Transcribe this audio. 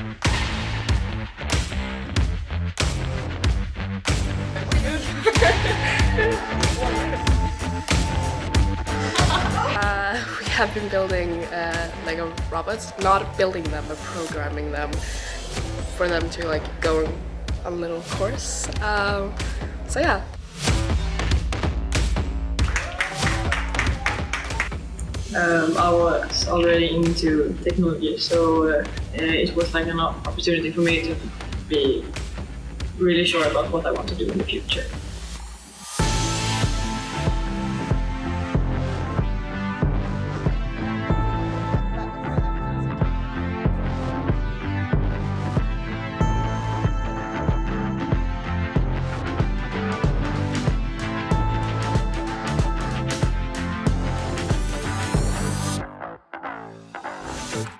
Uh, we have been building uh, Lego robots, not building them, but programming them for them to like go on a little course. Um, so yeah. Um, I was already into technology, so uh, uh, it was like an opportunity for me to be really sure about what I want to do in the future. Пока.